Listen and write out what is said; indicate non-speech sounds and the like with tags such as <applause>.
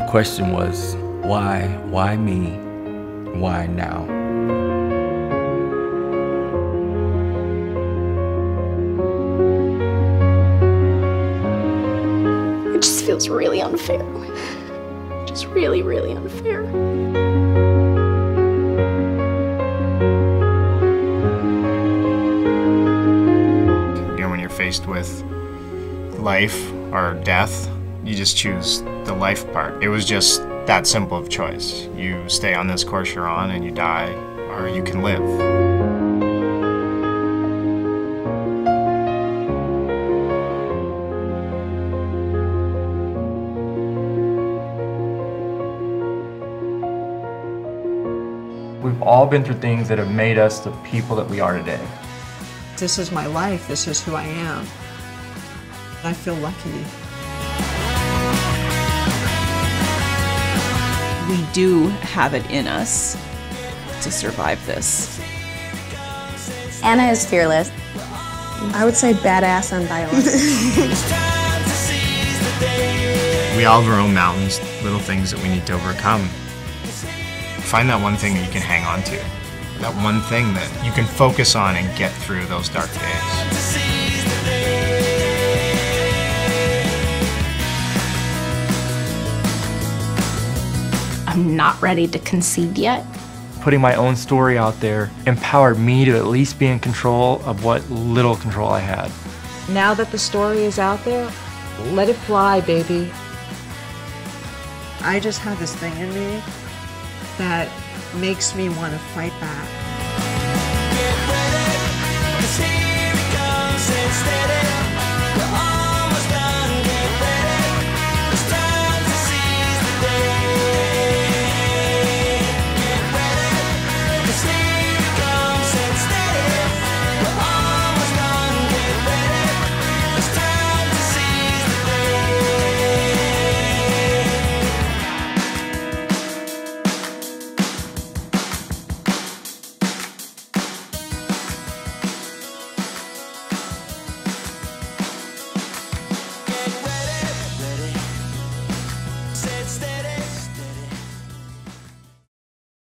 question was, why? Why me? Why now? It just feels really unfair. Just really, really unfair. You know, when you're faced with life or death, you just choose the life part. It was just that simple of choice. You stay on this course you're on and you die, or you can live. We've all been through things that have made us the people that we are today. This is my life. This is who I am. I feel lucky. We do have it in us to survive this. Anna is fearless. I would say badass on violence. <laughs> We all have our own mountains, little things that we need to overcome. Find that one thing that you can hang on to. That one thing that you can focus on and get through those dark days. I'm not ready to concede yet. Putting my own story out there empowered me to at least be in control of what little control I had. Now that the story is out there, let it fly, baby. I just have this thing in me that makes me want to fight back.